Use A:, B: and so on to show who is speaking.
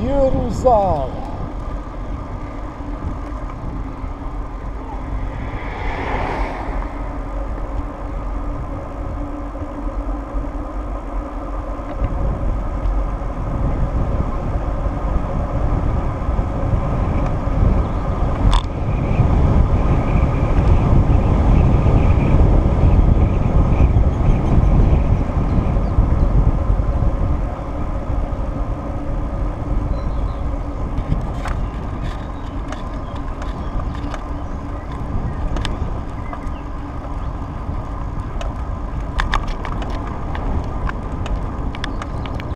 A: Jerusalém.